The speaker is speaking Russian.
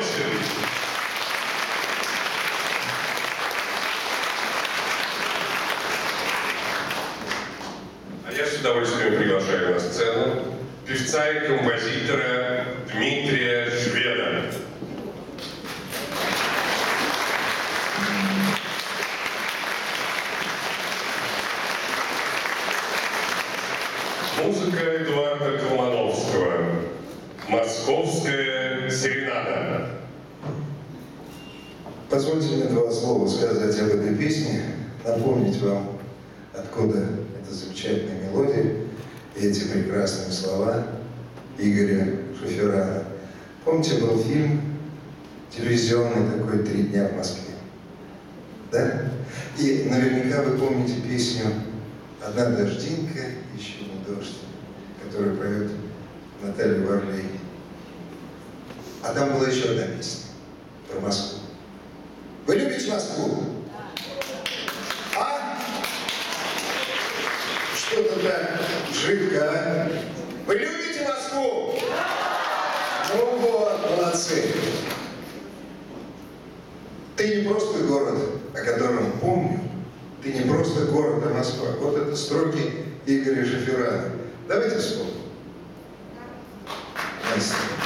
Волошин. А я с удовольствием приглашаю на сцену певца и композитора Дмитрия Шведа. Музыка Эдуарда Колмановского. Московская серенада. Позвольте мне два слова сказать об этой песне, напомнить вам, откуда эта замечательная мелодия и эти прекрасные слова Игоря Шоферана. Помните, был фильм телевизионный такой «Три дня в Москве»? Да? И наверняка вы помните песню «Одна дождинка, еще не дождь», которую поет Наталья Варлей. А там была еще одна песня про Москву. Вы любите Москву? А? Что-то так жидко, а? Вы любите Москву? Ну вот, молодцы. Ты не просто город, о котором помню. Ты не просто город, а Москва. Вот это строки Игоря Шеферана. Давайте вспомним. Настя.